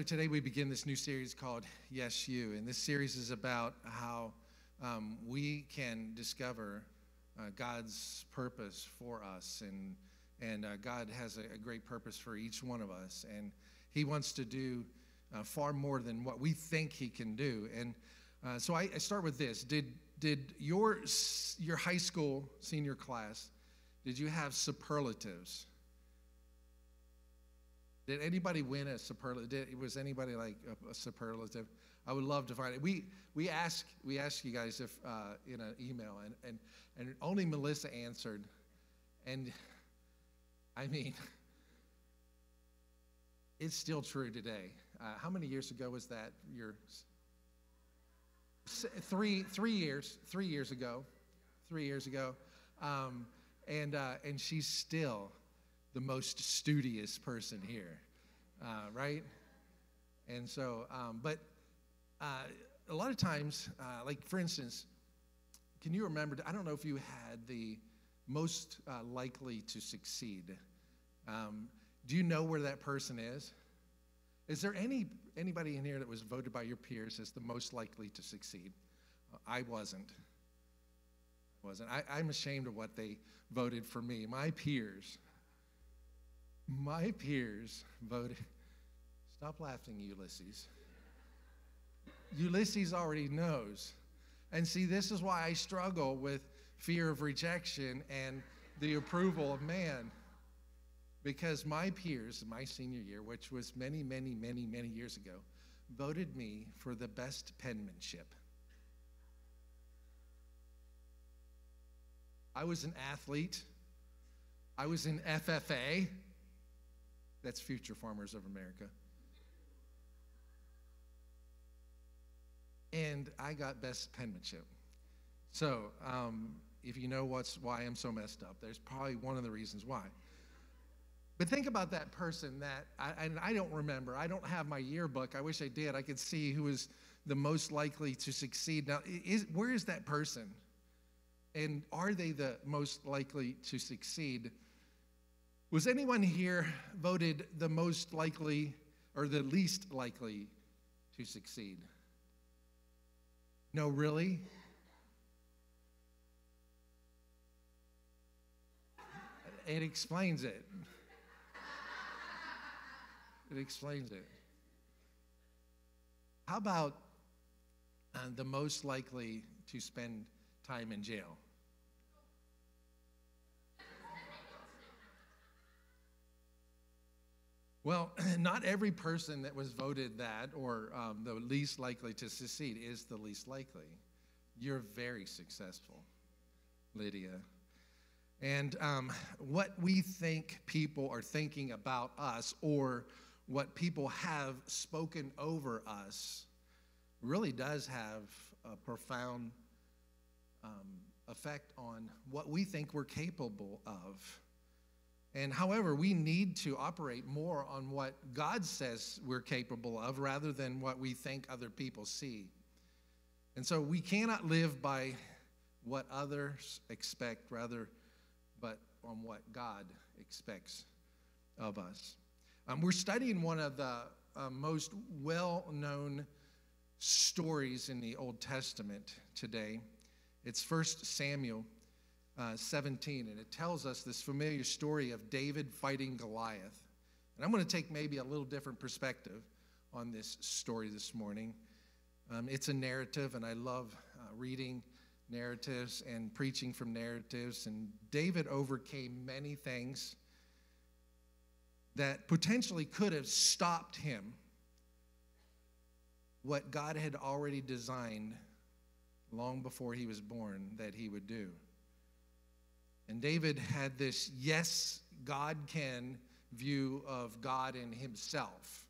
So today we begin this new series called Yes You. And this series is about how um, we can discover uh, God's purpose for us. And, and uh, God has a, a great purpose for each one of us. And He wants to do uh, far more than what we think He can do. And uh, so I, I start with this Did, did your, your high school senior class, did you have superlatives? Did anybody win a superlative? Was anybody like a, a superlative? I would love to find it. We we ask we ask you guys if uh, in an email, and and and only Melissa answered, and I mean, it's still true today. Uh, how many years ago was that? Your three three years three years ago, three years ago, um, and uh, and she's still the most studious person here, uh, right? And so, um, but uh, a lot of times, uh, like for instance, can you remember? I don't know if you had the most uh, likely to succeed. Um, do you know where that person is? Is there any anybody in here that was voted by your peers as the most likely to succeed? Uh, I wasn't. Wasn't. I, I'm ashamed of what they voted for me. My peers my peers voted. Stop laughing, Ulysses. Ulysses already knows. And see, this is why I struggle with fear of rejection and the approval of man. Because my peers in my senior year, which was many, many, many, many years ago, voted me for the best penmanship. I was an athlete. I was in FFA. That's Future Farmers of America. And I got best penmanship. So, um, if you know what's why I'm so messed up, there's probably one of the reasons why. But think about that person that, I, and I don't remember. I don't have my yearbook. I wish I did. I could see who was the most likely to succeed. Now, is, where is that person? And are they the most likely to succeed? Was anyone here voted the most likely or the least likely to succeed? No, really? It explains it. It explains it. How about uh, the most likely to spend time in jail? Well, not every person that was voted that or um, the least likely to succeed is the least likely. You're very successful, Lydia. And um, what we think people are thinking about us or what people have spoken over us really does have a profound um, effect on what we think we're capable of. And however, we need to operate more on what God says we're capable of rather than what we think other people see. And so we cannot live by what others expect, rather, but on what God expects of us. Um, we're studying one of the uh, most well known stories in the Old Testament today. It's 1 Samuel uh, 17, and it tells us this familiar story of David fighting Goliath. And I'm going to take maybe a little different perspective on this story this morning. Um, it's a narrative, and I love uh, reading narratives and preaching from narratives. And David overcame many things that potentially could have stopped him, what God had already designed long before he was born that he would do. And David had this yes, God can view of God and himself.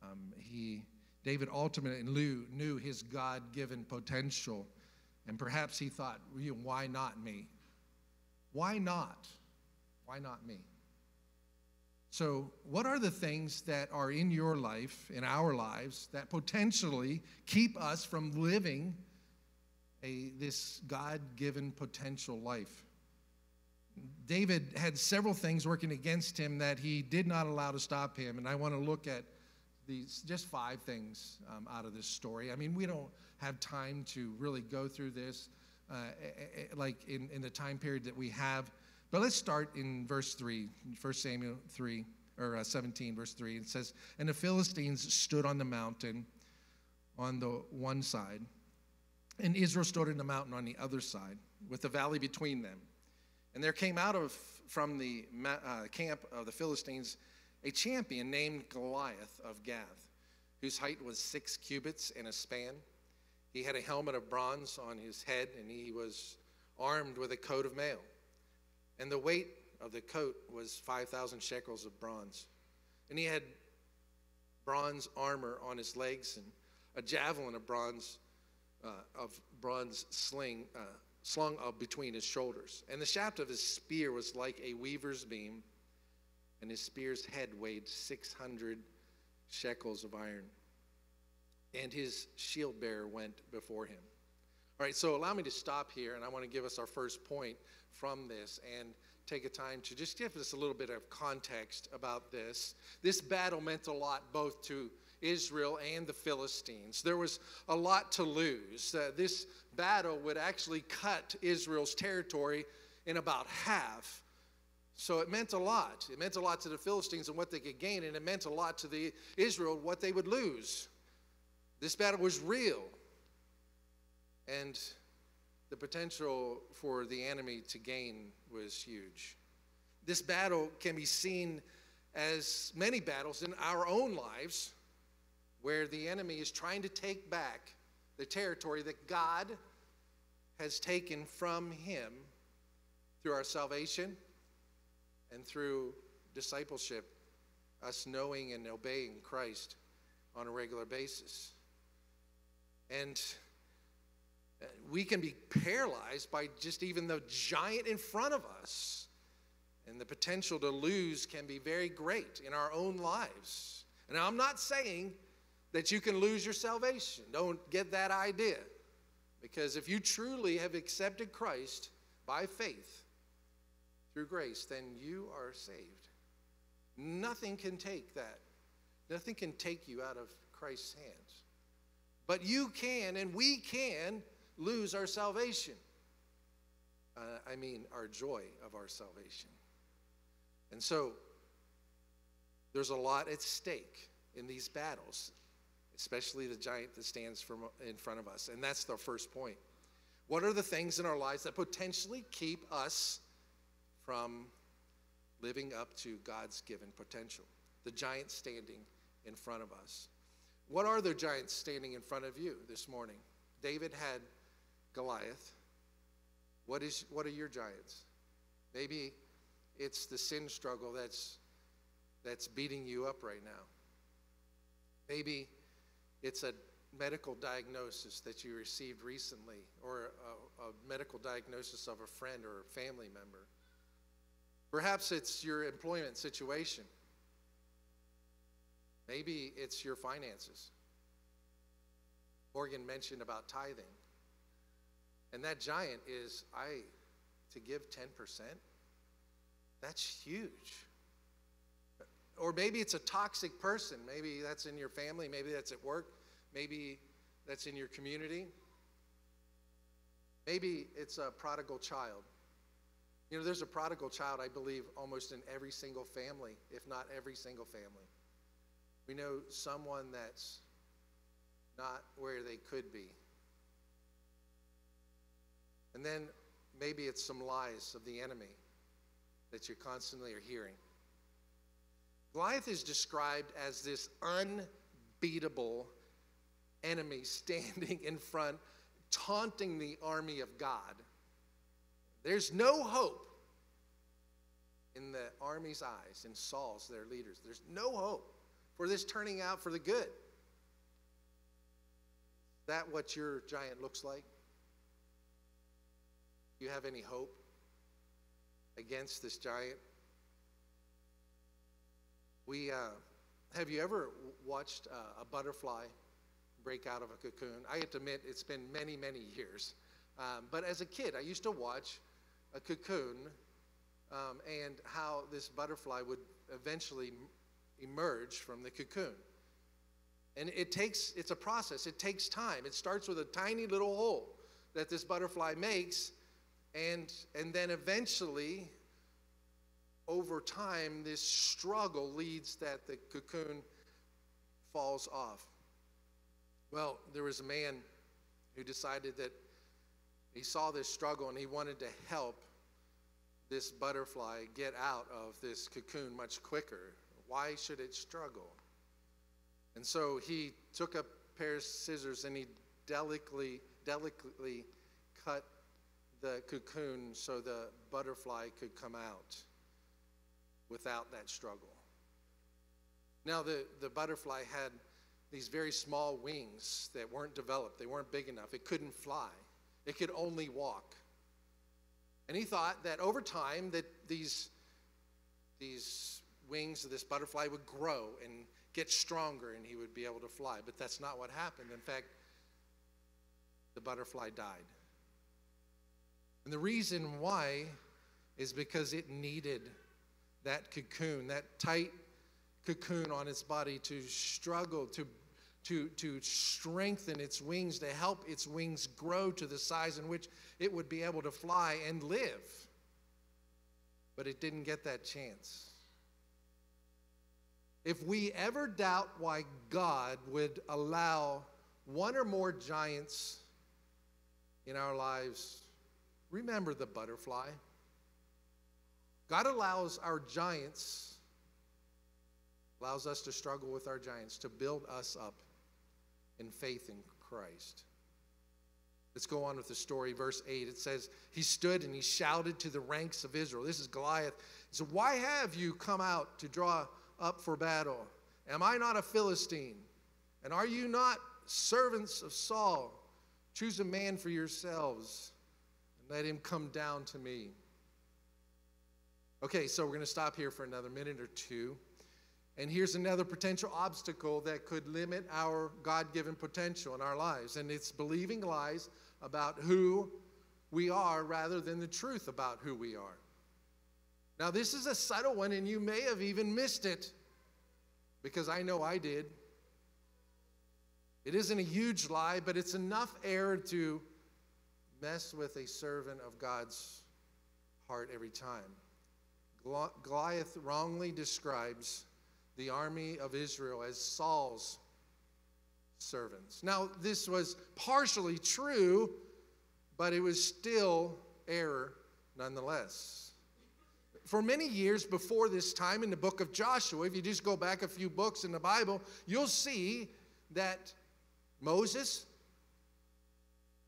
Um, he, David ultimately knew, knew his God given potential And perhaps he thought, why not me? Why not? Why not me? So, what are the things that are in your life, in our lives, that potentially keep us from living a, this God given potential life? David had several things working against him that he did not allow to stop him, and I want to look at these just five things um, out of this story. I mean, we don't have time to really go through this uh, like in, in the time period that we have. But let's start in verse 3, 1 Samuel 3, or uh, 17, verse 3. It says, And the Philistines stood on the mountain on the one side, and Israel stood in the mountain on the other side, with the valley between them. And there came out of from the uh, camp of the Philistines a champion named Goliath of Gath, whose height was six cubits and a span. He had a helmet of bronze on his head, and he was armed with a coat of mail. And the weight of the coat was 5,000 shekels of bronze. And he had bronze armor on his legs and a javelin of bronze, of bronze sling uh, slung up between his shoulders. And the shaft of his spear was like a weaver's beam and his spear's head weighed 600 shekels of iron. And his shield bearer went before him. All right, so allow me to stop here, and I want to give us our first point from this and take a time to just give us a little bit of context about this. This battle meant a lot both to Israel and the Philistines. There was a lot to lose. Uh, this battle would actually cut Israel's territory in about half. So it meant a lot. It meant a lot to the Philistines and what they could gain, and it meant a lot to the Israel what they would lose. This battle was real. And the potential for the enemy to gain was huge. This battle can be seen as many battles in our own lives where the enemy is trying to take back the territory that God has taken from him through our salvation and through discipleship, us knowing and obeying Christ on a regular basis. And uh, we can be paralyzed by just even the giant in front of us. And the potential to lose can be very great in our own lives. And I'm not saying that you can lose your salvation. Don't get that idea. Because if you truly have accepted Christ by faith, through grace, then you are saved. Nothing can take that. Nothing can take you out of Christ's hands. But you can, and we can, lose our salvation. Uh, I mean, our joy of our salvation. And so, there's a lot at stake in these battles, especially the giant that stands from, in front of us. And that's the first point. What are the things in our lives that potentially keep us from living up to God's given potential. The giant standing in front of us. What are the giants standing in front of you this morning? David had Goliath. What, is, what are your giants? Maybe it's the sin struggle that's, that's beating you up right now. Maybe it's a medical diagnosis that you received recently or a, a medical diagnosis of a friend or a family member. Perhaps it's your employment situation. Maybe it's your finances. Morgan mentioned about tithing. And that giant is I to give 10%. That's huge. Or maybe it's a toxic person. Maybe that's in your family, maybe that's at work, maybe that's in your community. Maybe it's a prodigal child. You know, there's a prodigal child, I believe, almost in every single family, if not every single family. We know someone that's not where they could be. And then maybe it's some lies of the enemy that you constantly are hearing. Goliath is described as this unbeatable enemy standing in front, taunting the army of God. There's no hope in the army's eyes, in Saul's, their leaders. There's no hope for this turning out for the good. Is that what your giant looks like? Do you have any hope against this giant? We, uh, have you ever watched uh, a butterfly break out of a cocoon? I have to admit, it's been many, many years. Um, but as a kid, I used to watch a cocoon um, and how this butterfly would eventually emerge from the cocoon. And it takes, it's a process, it takes time. It starts with a tiny little hole that this butterfly makes, and, and then eventually, over time, this struggle leads that the cocoon falls off. Well, there was a man who decided that he saw this struggle and he wanted to help this butterfly get out of this cocoon much quicker. Why should it struggle? And so he took a pair of scissors and he delicately, delicately cut the cocoon so the butterfly could come out without that struggle. Now, the, the butterfly had these very small wings that weren't developed, they weren't big enough. It couldn't fly, it could only walk. And he thought that over time that these, these wings of this butterfly would grow and get stronger and he would be able to fly. But that's not what happened. In fact, the butterfly died. And the reason why is because it needed that cocoon, that tight cocoon on its body to struggle, to, to, to strengthen its wings, to help its wings grow to the size in which it would be able to fly and live. But it didn't get that chance. If we ever doubt why God would allow one or more giants in our lives, remember the butterfly. God allows our giants, allows us to struggle with our giants, to build us up in faith in Christ. Let's go on with the story. Verse 8 it says, He stood and he shouted to the ranks of Israel. This is Goliath. He said, Why have you come out to draw up for battle? Am I not a Philistine? And are you not servants of Saul? Choose a man for yourselves and let him come down to me. Okay, so we're going to stop here for another minute or two. And here's another potential obstacle that could limit our God given potential in our lives, and it's believing lies about who we are rather than the truth about who we are. Now, this is a subtle one, and you may have even missed it because I know I did. It isn't a huge lie, but it's enough error to mess with a servant of God's heart every time. Goliath wrongly describes the army of Israel as Saul's servants. Now, this was partially true, but it was still error nonetheless for many years before this time in the book of Joshua, if you just go back a few books in the Bible, you'll see that Moses,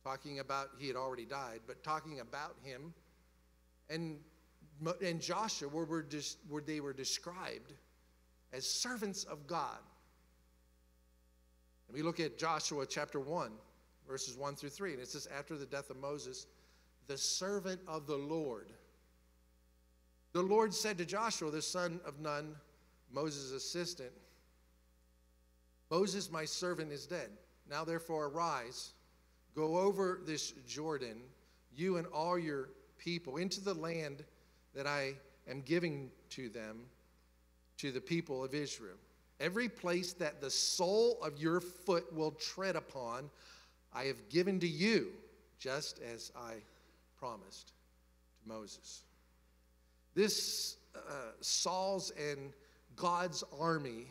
talking about, he had already died, but talking about him, and, and Joshua, were just, where they were described as servants of God. And we look at Joshua chapter 1, verses 1 through 3, and it says, After the death of Moses, the servant of the Lord the Lord said to Joshua, the son of Nun, Moses' assistant, Moses, my servant, is dead. Now therefore arise, go over this Jordan, you and all your people, into the land that I am giving to them, to the people of Israel. Every place that the sole of your foot will tread upon, I have given to you, just as I promised to Moses. This uh, Saul's and God's army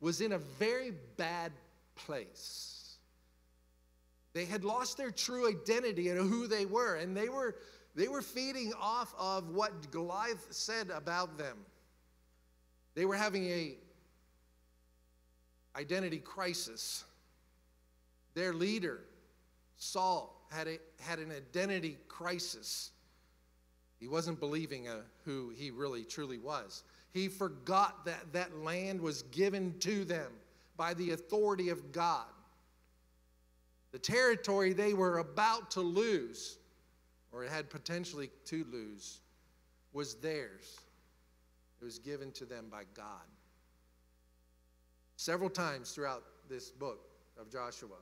was in a very bad place. They had lost their true identity and who they were, and they were, they were feeding off of what Goliath said about them. They were having a identity crisis. Their leader, Saul, had, a, had an identity crisis. He wasn't believing uh, who he really truly was. He forgot that that land was given to them by the authority of God. The territory they were about to lose or had potentially to lose, was theirs. It was given to them by God. Several times throughout this book of Joshua,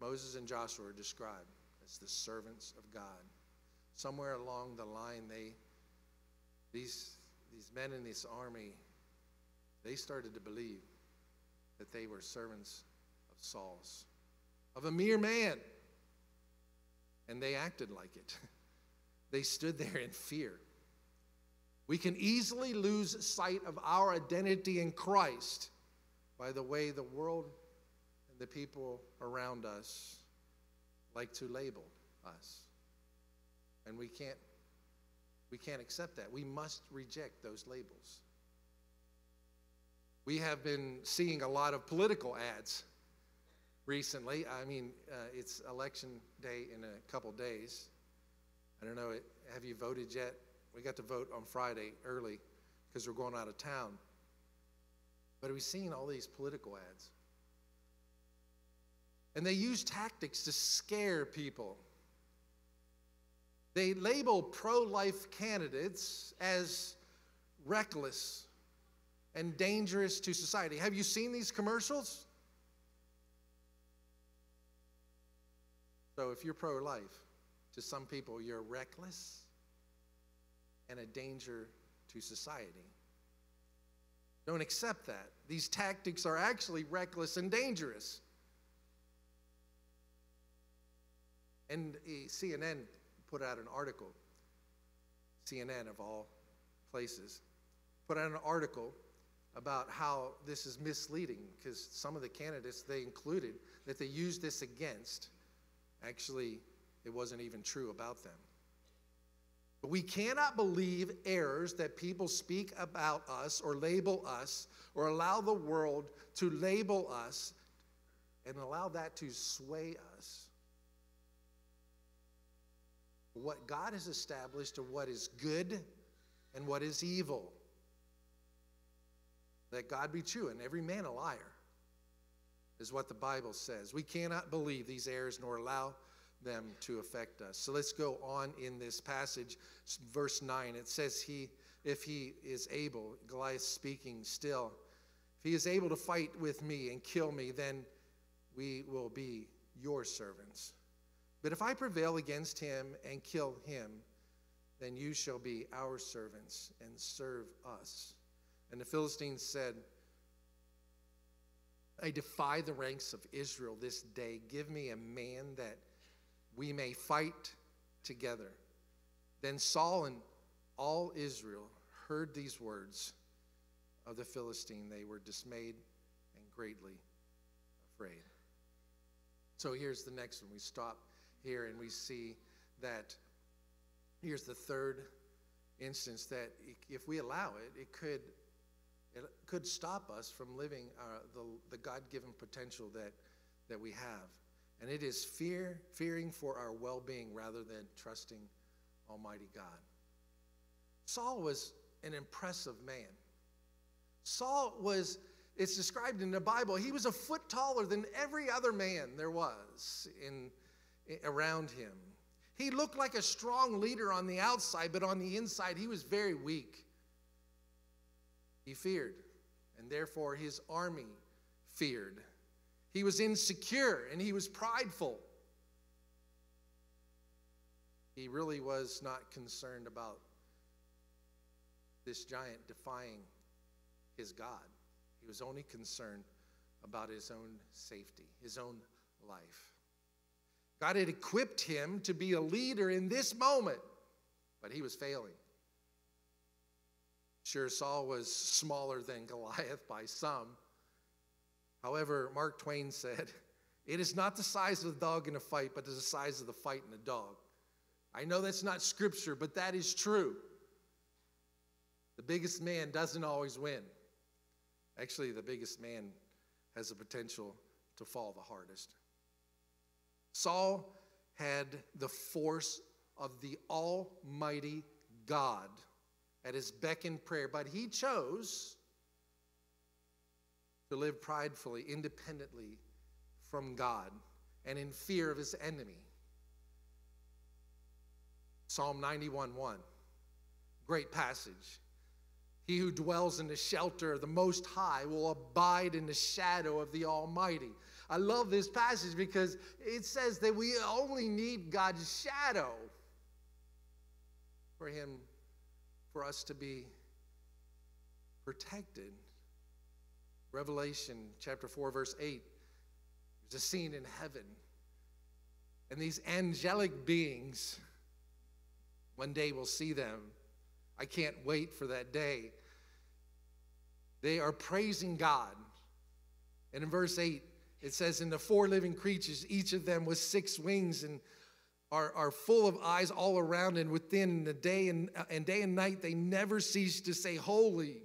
Moses and Joshua are described as the servants of God. Somewhere along the line, they, these, these men in this army, they started to believe that they were servants of Saul's, of a mere man. And they acted like it. They stood there in fear. We can easily lose sight of our identity in Christ by the way the world and the people around us like to label us. And we can't we can't accept that. We must reject those labels. We have been seeing a lot of political ads recently. I mean, uh, it's election day in a couple days. I don't know, have you voted yet? We got to vote on Friday early because we're going out of town. But we've seen all these political ads. And they use tactics to scare people. They label pro life candidates as reckless and dangerous to society. Have you seen these commercials? So, if you're pro life, to some people, you're reckless and a danger to society. Don't accept that. These tactics are actually reckless and dangerous. And eh, CNN put out an article, CNN of all places, put out an article about how this is misleading because some of the candidates they included that they used this against actually it wasn't even true about them. But we cannot believe errors that people speak about us or label us or allow the world to label us and allow that to sway us. What God has established of what is good and what is evil. Let God be true and every man a liar, is what the Bible says. We cannot believe these errors nor allow them to affect us. So let's go on in this passage, verse 9. It says, He, if he is able, Goliath speaking still, if he is able to fight with me and kill me, then we will be your servants. But if I prevail against him and kill him, then you shall be our servants and serve us. And the Philistines said, I defy the ranks of Israel this day. Give me a man that we may fight together. Then Saul and all Israel heard these words of the Philistine. They were dismayed and greatly afraid. So here's the next one. We stop here and we see that here's the third instance that if we allow it, it could it could stop us from living uh, the, the God-given potential that, that we have. And it is fear, fearing for our well being rather than trusting Almighty God. Saul was an impressive man. Saul was, it's described in the Bible, he was a foot taller than every other man there was in, around him. He looked like a strong leader on the outside, but on the inside, he was very weak. He feared, and therefore his army feared. He was insecure and he was prideful. He really was not concerned about this giant defying his God. He was only concerned about his own safety, his own life. God had equipped him to be a leader in this moment, but he was failing. Sure, Saul was smaller than Goliath by some, However, Mark Twain said, It is not the size of the dog in a fight, but the size of the fight in the dog. I know that's not scripture, but that is true. The biggest man doesn't always win. Actually, the biggest man has the potential to fall the hardest. Saul had the force of the Almighty God at his beck and prayer, but he chose to live pridefully, independently from God, and in fear of his enemy. Psalm 91 1. Great passage. He who dwells in the shelter of the Most High will abide in the shadow of the Almighty. I love this passage because it says that we only need God's shadow for Him, for us to be protected. Revelation chapter 4, verse 8, there's a scene in heaven. And these angelic beings, one day we'll see them. I can't wait for that day. They are praising God. And in verse 8, it says, In the four living creatures, each of them with six wings and are, are full of eyes all around and within the day and, and day and night, they never cease to say, Holy,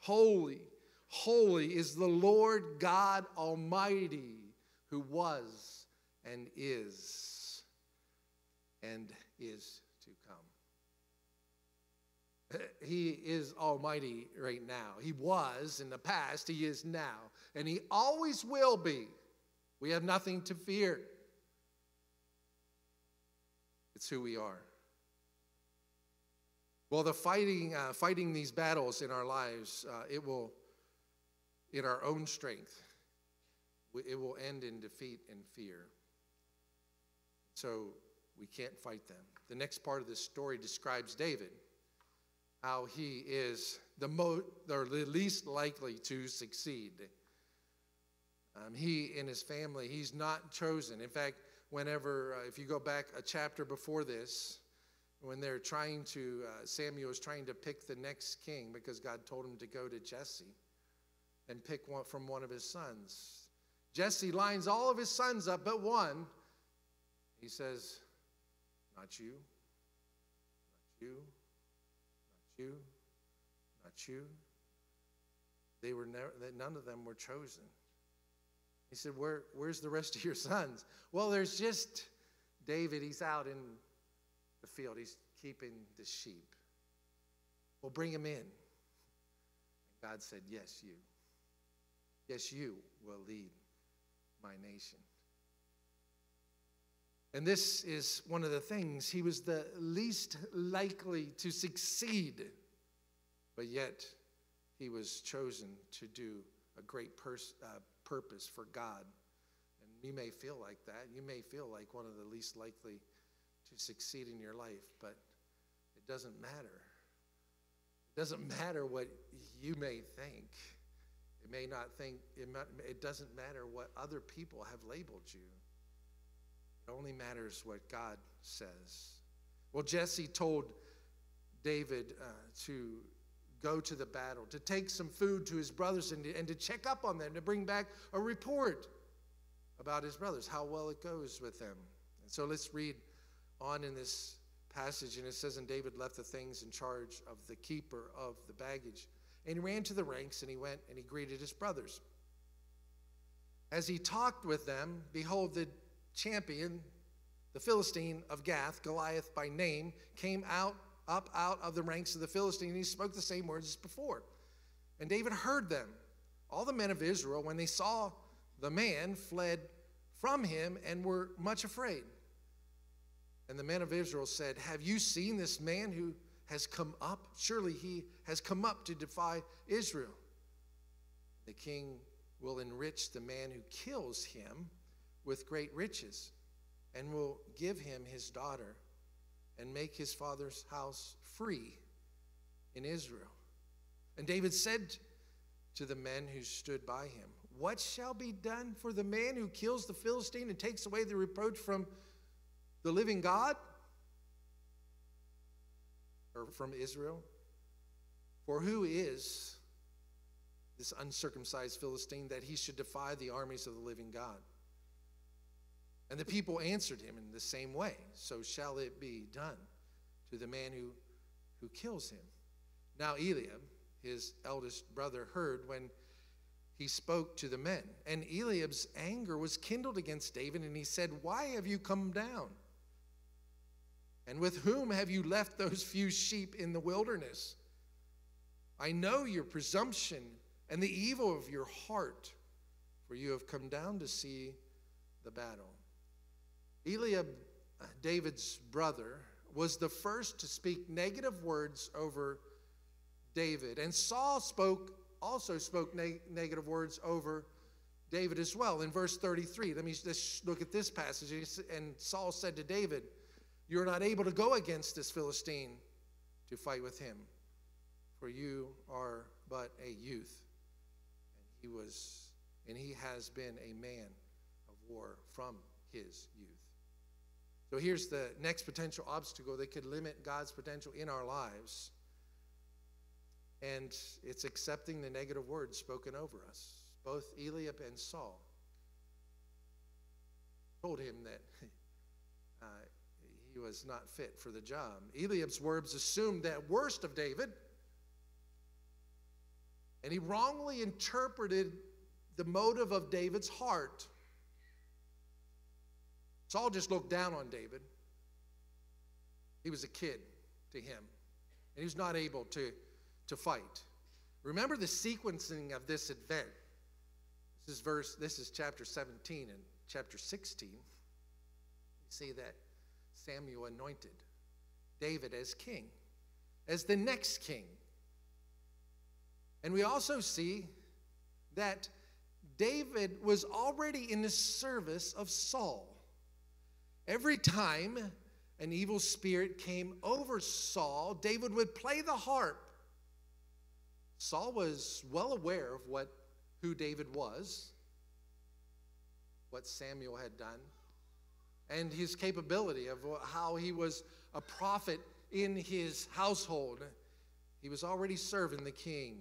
holy, holy is the Lord God Almighty, who was and is and is to come. he is almighty right now. He was in the past, he is now, and he always will be. We have nothing to fear. It's who we are. Well, the fighting, uh, fighting these battles in our lives, uh, it will, in our own strength, it will end in defeat and fear. So we can't fight them. The next part of this story describes David how he is the, mo- or the least likely to succeed. Um, he and his family, he's not chosen. In fact, whenever, uh, if you go back a chapter before this, when they're trying to, uh, Samuel is trying to pick the next king because God told him to go to Jesse and pick one from one of his sons. Jesse lines all of his sons up but one. He says, Not you, not you, not you, not you. They were never, none of them were chosen. He said, Where, Where's the rest of your sons? Well, there's just David. He's out in the field, he's keeping the sheep. Well, bring him in. God said, Yes, you. Yes, you will lead my nation. And this is one of the things. He was the least likely to succeed, but yet he was chosen to do a great pers- uh, purpose for God. And you may feel like that. You may feel like one of the least likely to succeed in your life, but it doesn't matter. It doesn't matter what you may think. It may not think, it, may, it doesn't matter what other people have labeled you. It only matters what God says. Well, Jesse told David uh, to go to the battle, to take some food to his brothers and to, and to check up on them, to bring back a report about his brothers, how well it goes with them. And so let's read on in this passage. And it says, And David left the things in charge of the keeper of the baggage. And he ran to the ranks and he went and he greeted his brothers. As he talked with them, behold, the champion, the Philistine of Gath, Goliath by name, came out up out of the ranks of the Philistines, and he spoke the same words as before. And David heard them. All the men of Israel, when they saw the man, fled from him and were much afraid. And the men of Israel said, Have you seen this man who has come up? Surely he has come up to defy Israel. The king will enrich the man who kills him with great riches and will give him his daughter and make his father's house free in Israel. And David said to the men who stood by him, What shall be done for the man who kills the Philistine and takes away the reproach from the living God? Or from Israel? For who is this uncircumcised Philistine that he should defy the armies of the living God? And the people answered him in the same way So shall it be done to the man who, who kills him. Now Eliab, his eldest brother, heard when he spoke to the men. And Eliab's anger was kindled against David, and he said, Why have you come down? And with whom have you left those few sheep in the wilderness? I know your presumption and the evil of your heart, for you have come down to see the battle. Eliab, uh, David's brother, was the first to speak negative words over David. And Saul spoke also spoke neg- negative words over David as well. In verse 33, let me just look at this passage. And Saul said to David, You're not able to go against this Philistine to fight with him, for you are but a youth. And he was, and he has been a man of war from his youth. So here's the next potential obstacle that could limit God's potential in our lives. And it's accepting the negative words spoken over us. Both Eliab and Saul told him that uh, he was not fit for the job. Eliab's words assumed that worst of David, and he wrongly interpreted the motive of David's heart. Saul just looked down on David. He was a kid to him, and he was not able to, to fight. Remember the sequencing of this event. This is verse, this is chapter 17 and chapter 16. You see that Samuel anointed David as king, as the next king. And we also see that David was already in the service of Saul. Every time an evil spirit came over Saul, David would play the harp. Saul was well aware of what who David was, what Samuel had done, and his capability of how he was a prophet in his household. He was already serving the king.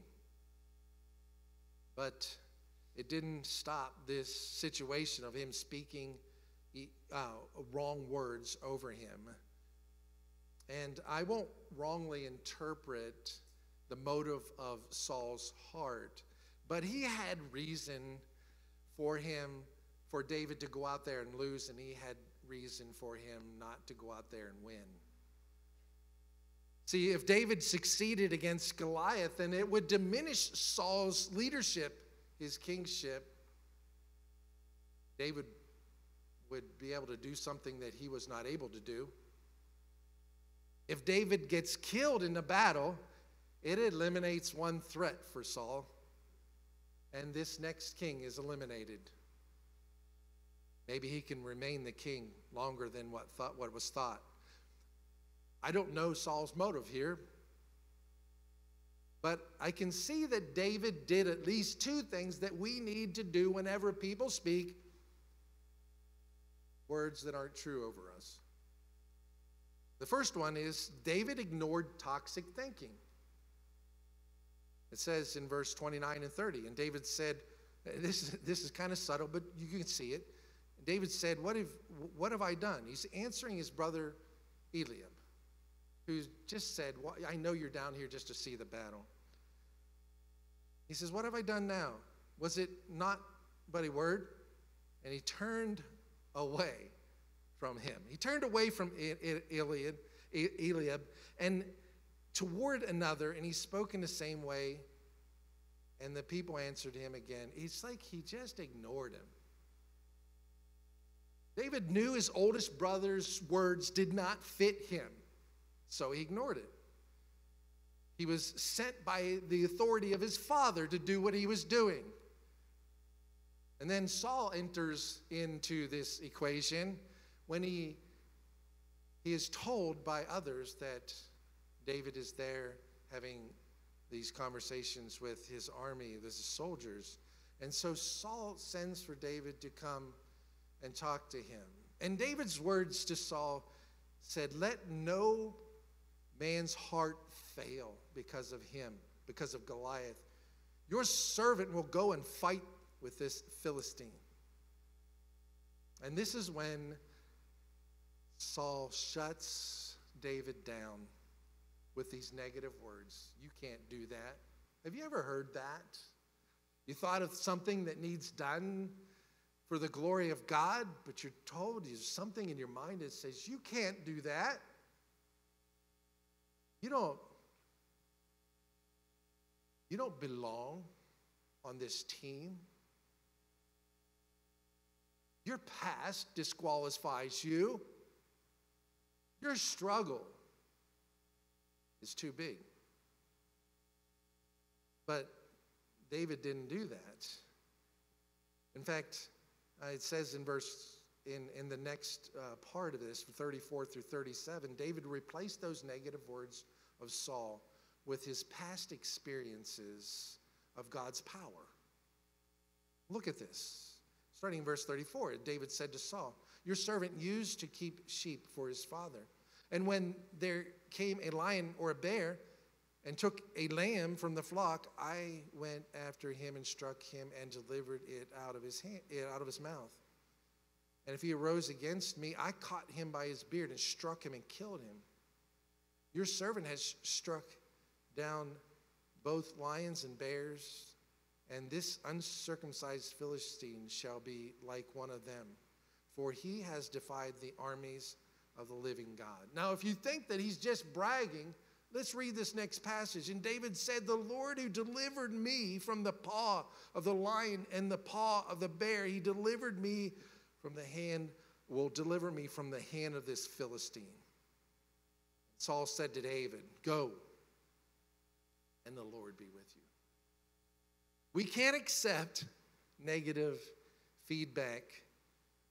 But it didn't stop this situation of him speaking uh, wrong words over him. And I won't wrongly interpret the motive of Saul's heart, but he had reason for him, for David to go out there and lose, and he had reason for him not to go out there and win. See, if David succeeded against Goliath, then it would diminish Saul's leadership, his kingship. David would be able to do something that he was not able to do. If David gets killed in the battle, it eliminates one threat for Saul, and this next king is eliminated. Maybe he can remain the king longer than what, thought, what was thought. I don't know Saul's motive here, but I can see that David did at least two things that we need to do whenever people speak words that aren't true over us. The first one is David ignored toxic thinking. It says in verse 29 and 30, and David said, this, is this is kind of subtle, but you can see it. David said, what have, what have I done? He's answering his brother Eliab, who just said, well, I know you're down here just to see the battle. He says, What have I done now? Was it not but a word? And he turned away from him. He turned away from Eliab, Eliab and toward another, and he spoke in the same way. And the people answered him again. It's like he just ignored him. David knew his oldest brother's words did not fit him, so he ignored it. He was sent by the authority of his father to do what he was doing. And then Saul enters into this equation when he, he is told by others that David is there having these conversations with his army, with his soldiers. And so Saul sends for David to come and talk to him. And David's words to Saul said, Let no man's heart fail because of him, because of Goliath. Your servant will go and fight with this Philistine. And this is when Saul shuts David down with these negative words. You can't do that. Have you ever heard that? You thought of something that needs done for the glory of God, but you're told there's something in your mind that says you can't do that. You don't you don't belong on this team. Your past disqualifies you. Your struggle is too big. But David didn't do that. In fact, uh, it says in verse in, in the next uh, part of this, 34 through 37, David replaced those negative words of Saul with his past experiences of God's power. Look at this. Starting in verse 34, David said to Saul, Your servant used to keep sheep for his father. And when there came a lion or a bear and took a lamb from the flock, I went after him and struck him and delivered it out of his hand, out of his mouth. And if he arose against me, I caught him by his beard and struck him and killed him. Your servant has struck down both lions and bears, and this uncircumcised Philistine shall be like one of them, for he has defied the armies of the living God. Now, if you think that he's just bragging, let's read this next passage. And David said, The Lord who delivered me from the paw of the lion and the paw of the bear, he delivered me from the hand, will deliver me from the hand of this Philistine. Saul said to David, Go, and the Lord be with you. We can't accept negative feedback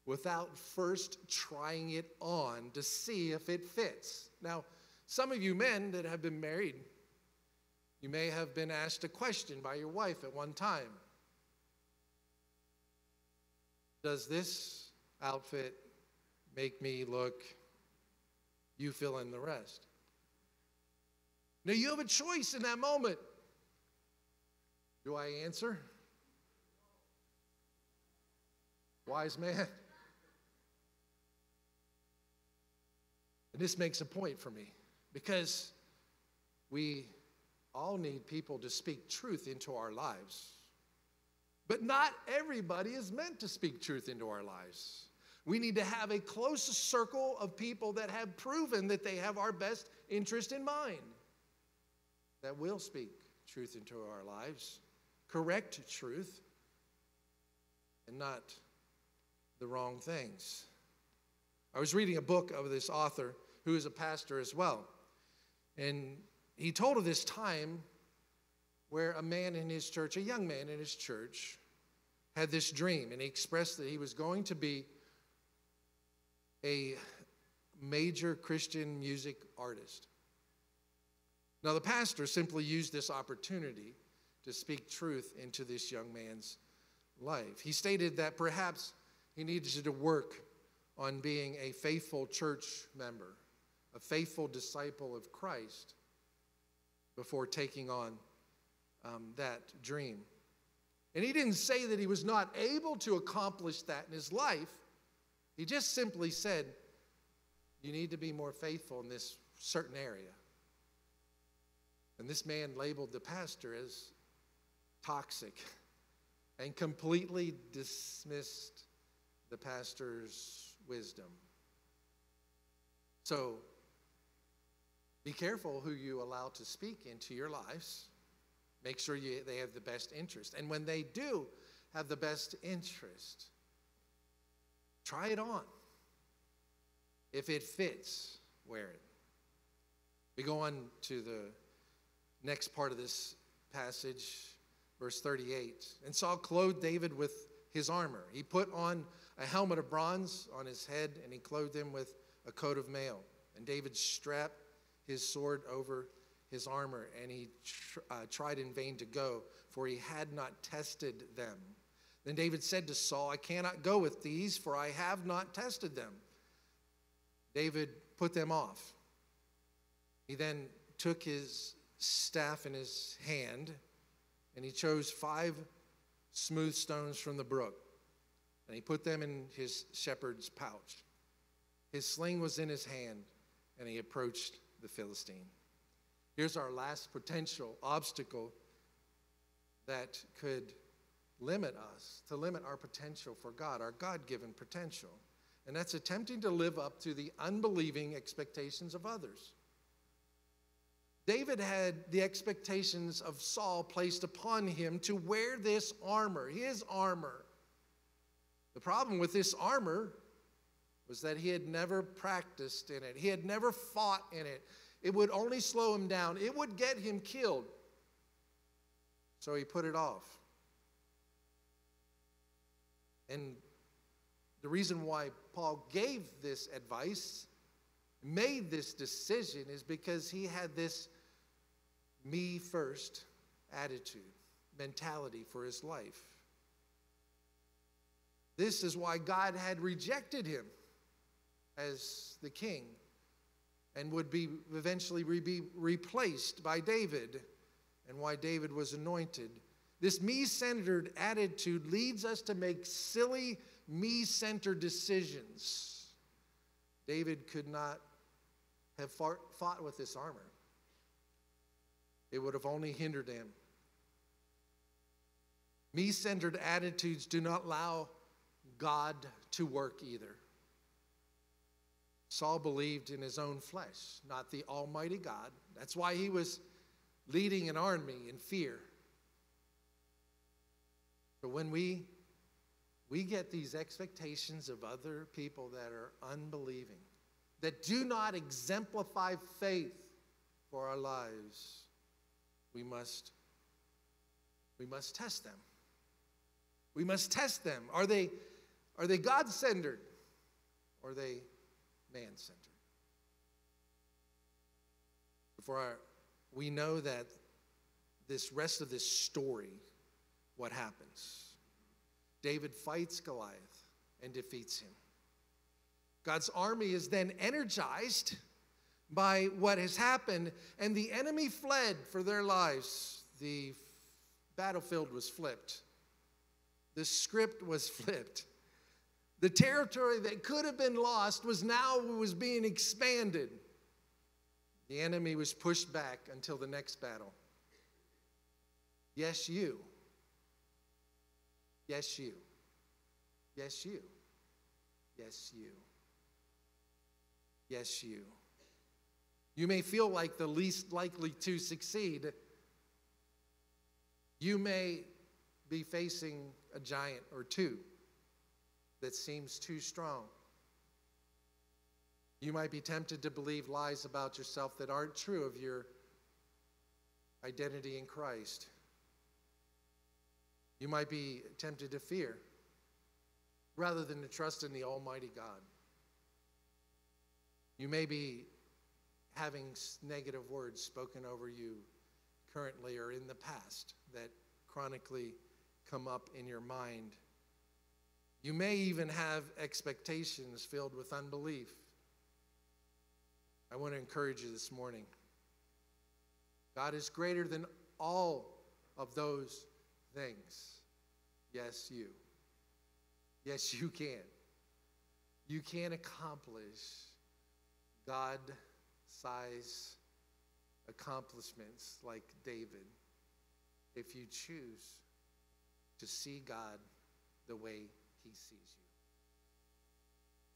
without first trying it on to see if it fits. Now, some of you men that have been married, you may have been asked a question by your wife at one time Does this outfit make me look, you fill in the rest? Now, you have a choice in that moment. Do I answer? Wise man. And this makes a point for me because we all need people to speak truth into our lives. But not everybody is meant to speak truth into our lives. We need to have a close circle of people that have proven that they have our best interest in mind, that will speak truth into our lives, correct truth, and not the wrong things. I was reading a book of this author who is a pastor as well. And he told of this time where a man in his church, a young man in his church, had this dream, and he expressed that he was going to be a major Christian music artist. Now, the pastor simply used this opportunity to speak truth into this young man's life. He stated that perhaps he needed to work on being a faithful church member a faithful disciple of Christ before taking on um, that dream. And he didn't say that he was not able to accomplish that in his life. He just simply said, You need to be more faithful in this certain area. And this man labeled the pastor as toxic and completely dismissed the pastor's wisdom. So be careful who you allow to speak into your lives. Make sure you, they have the best interest. And when they do have the best interest, try it on. If it fits, wear it. We go on to the next part of this passage, verse 38. And Saul clothed David with his armor. He put on a helmet of bronze on his head, and he clothed him with a coat of mail. And David strapped his sword over his armor, and he tr- uh, tried in vain to go, for he had not tested them. Then David said to Saul, I cannot go with these, for I have not tested them. David put them off. He then took his staff in his hand, and he chose five smooth stones from the brook, and he put them in his shepherd's pouch. His sling was in his hand, and he approached the Philistine. Here's our last potential obstacle that could limit us, to limit our potential for God, our God given potential. And that's attempting to live up to the unbelieving expectations of others. David had the expectations of Saul placed upon him to wear this armor, his armor. The problem with this armor was that he had never practiced in it, he had never fought in it. It would only slow him down, it would get him killed. So he put it off. And the reason why Paul gave this advice, made this decision, is because he had this me first attitude, mentality for his life. This is why God had rejected him as the king and would be eventually be replaced by David and why David was anointed. This me centered attitude leads us to make silly, me centered decisions. David could not have fought with this armor, it would have only hindered him. Me centered attitudes do not allow God to work either. Saul believed in his own flesh, not the Almighty God. That's why he was leading an army in fear. But when we we get these expectations of other people that are unbelieving, that do not exemplify faith for our lives, we must we must test them. We must test them. Are they are they God-centered? Or are they man centered. For our, we know that this rest of this story, what happens? David fights Goliath and defeats him. God's army is then energized by what has happened, and the enemy fled for their lives. The battlefield was flipped, the script was flipped. The territory that could have been lost was now was being expanded. The enemy was pushed back until the next battle. Yes, you. Yes, you. Yes, you. Yes, you. Yes, you. You may feel like the least likely to succeed. You may be facing a giant or two that seems too strong. You might be tempted to believe lies about yourself that aren't true of your identity in Christ. You might be tempted to fear rather than to trust in the Almighty God. You may be having negative words spoken over you currently or in the past that chronically come up in your mind you may even have expectations filled with unbelief. I want to encourage you this morning. God is greater than all of those things. Yes, you. Yes, you can. You can accomplish God size accomplishments like David if you choose to see God the way he sees you.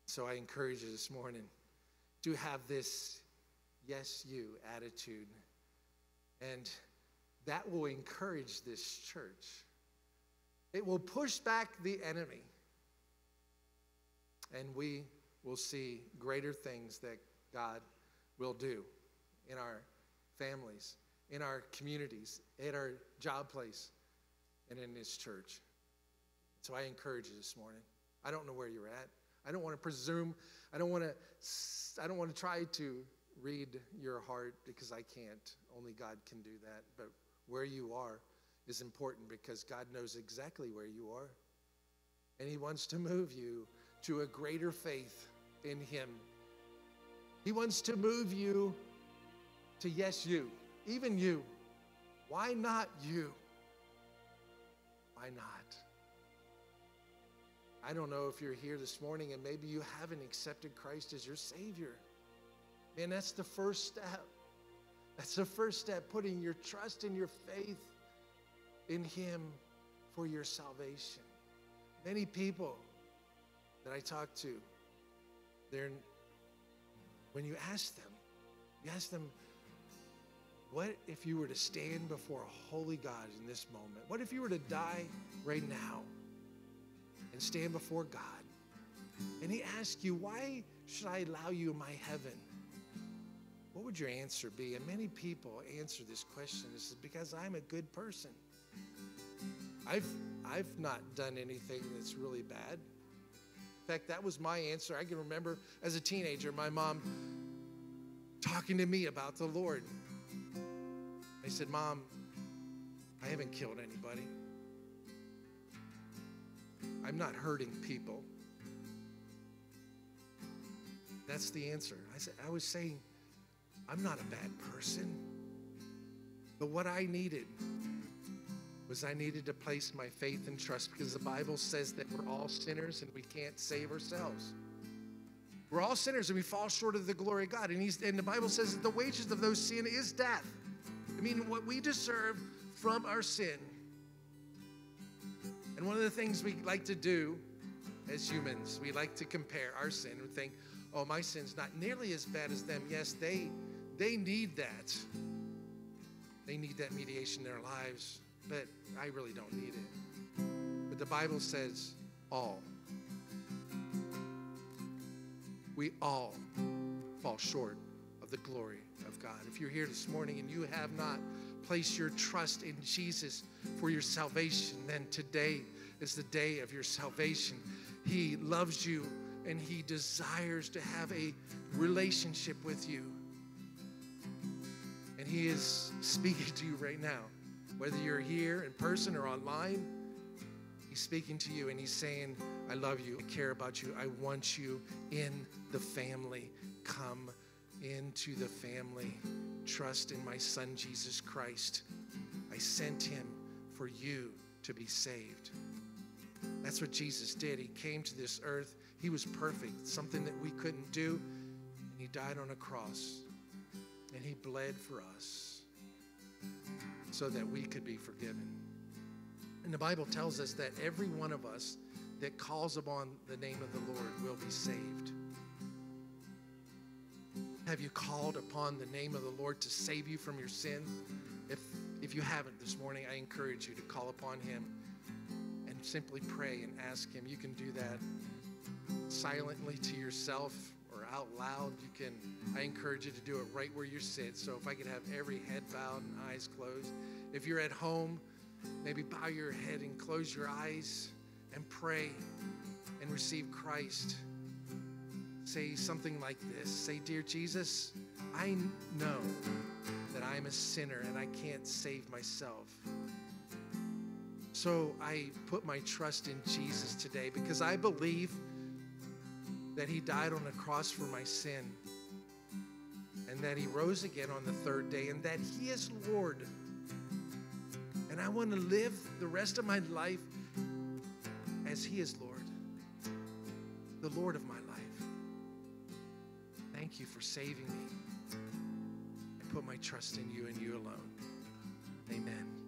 So I encourage you this morning to have this yes, you attitude. And that will encourage this church. It will push back the enemy. And we will see greater things that God will do in our families, in our communities, at our job place, and in this church. So I encourage you this morning. I don't know where you're at. I don't want to presume. I don't want to. I don't want to try to read your heart because I can't. Only God can do that. But where you are is important because God knows exactly where you are, and He wants to move you to a greater faith in Him. He wants to move you to yes, you, even you. Why not you? Why not? I don't know if you're here this morning and maybe you haven't accepted Christ as your Savior. Man, that's the first step. That's the first step, putting your trust and your faith in Him for your salvation. Many people that I talk to, they're, when you ask them, you ask them, what if you were to stand before a holy God in this moment? What if you were to die right now? and stand before God, and he asks you, Why should I allow you my heaven? What would your answer be? And many people answer this question. This is because I'm a good person. I've, I've not done anything that's really bad. That was my answer. I can remember as a teenager, my mom talking to me about the Lord. I said, Mom, I haven't killed anybody. I'm not hurting people. That's the answer. I said, I was saying, I'm not a bad person. But what I needed was I needed to place my faith and trust because the Bible says that we're all sinners and we can't save ourselves. We're all sinners and we fall short of the glory of God. And, he's, and the Bible says that the wages of those sin is death. I mean, what we deserve from our sin. And one of the things we like to do as humans, we like to compare our sin and think, oh, my sin's not nearly as bad as them. Yes, they, they need that. They need that mediation in their lives but I really don't need it. But the Bible says all. We all fall short of the glory of God. If you're here this morning and you have not placed your trust in Jesus for your salvation, then today is the day of your salvation. He loves you and He desires to have a relationship with you. And He is speaking to you right now. Whether you're here in person or online, He's speaking to you and He's saying, I love you. I care about you. I want you in the family. Come into the family. Trust in my Son, Jesus Christ. I sent Him for you to be saved. That's what Jesus did. He came to this earth. He was perfect, something that we couldn't do. And He died on a cross. And He bled for us so that we could be forgiven. And the Bible tells us that every one of us that calls upon the name of the Lord will be saved. Have you called upon the name of the Lord to save you from your sin? If, if you haven't this morning, I encourage you to call upon Him and simply pray and ask Him. You can do that silently to yourself out loud, you can, I encourage you to do it right where you sit. So if I could have every head bowed and eyes closed. If you're at home, maybe bow your head and close your eyes and pray and receive Christ. Say something like this Say, Dear Jesus, I know that I'm a sinner and I can't save myself. So I put my trust in Jesus today because I believe that he died on the cross for my sin and that he rose again on the third day and that he is Lord. And I want to live the rest of my life as he is Lord, the Lord of my life. Thank you for saving me. I put my trust in you and you alone. Amen.